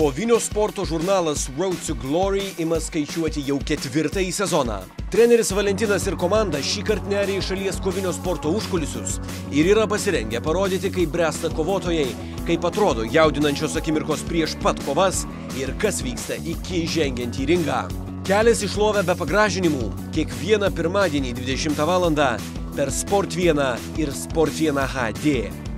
Kovinio sporto žurnalas Road to Glory ima skaičiuoti jau ketvirtąjį sezoną. Treneris Valentinas ir komanda šį kartą neria į šalies kovinio sporto užkulisius ir yra pasirengę parodyti, kaip bręsta kovotojai, kaip atrodo jaudinančios akimirkos prieš pat kovas ir kas vyksta iki žengiant į ringą. Kelias išlovę be pagražinimų kiekvieną pirmadienį 20 val. per Sport 1 ir Sport 1 HD.